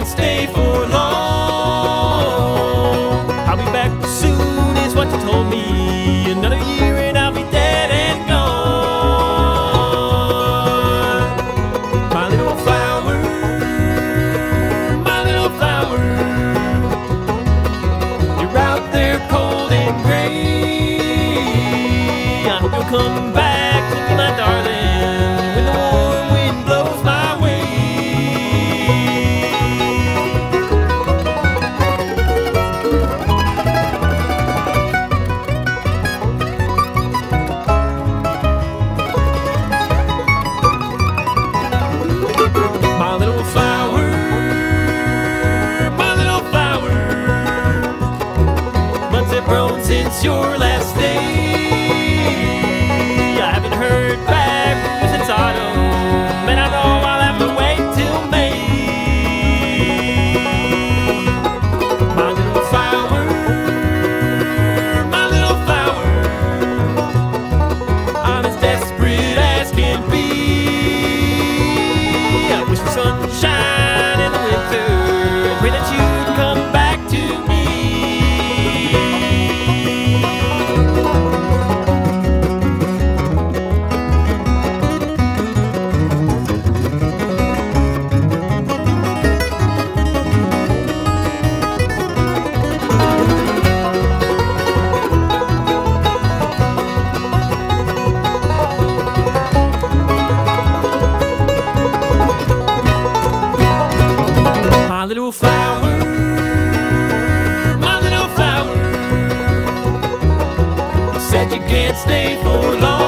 can't stay little flower, my little flower. Months have grown since your last day. I haven't heard. little flower, my little flower, said you can't stay for long.